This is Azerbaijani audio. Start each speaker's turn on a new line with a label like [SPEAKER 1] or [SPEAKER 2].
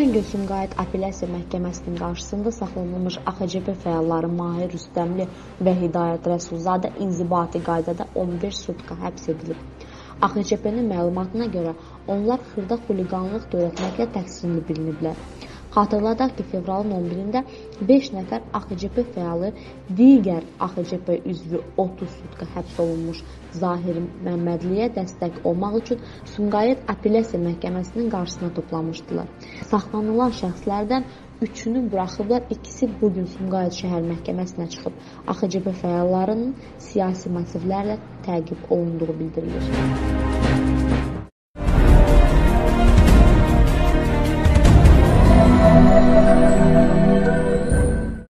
[SPEAKER 1] gün Sumqayıt Apellyasiya Məhkəməsinin qarşısında saxlanılmış AXCB fəalları Mahir Rüstəmli və Hidayət Rəsulzadə inzibati qaydada 11 sutka həbs edilib. AXCB-nin məlumatına görə onlar xırda xuliqanlıq törətməklə təqsirli biliniblər. Xatırladaq ki, fevralın 11-də 5 nəfər AXCP fəalı digər AXCP üzvü 30 sutka həbs olunmuş Zahir Məmmədliyə dəstək olmaq üçün Sumqayıt Apellyasiya Məhkəməsinin qarşısına toplanmışdılar. Saxlanılan şəxslərdən üçünü buraxıblar, ikisi bu gün Sumqayıt şəhər məhkəməsinə çıxıb. AXCP fəallarının siyasi motivlərlə təqib olunduğu bildirilir.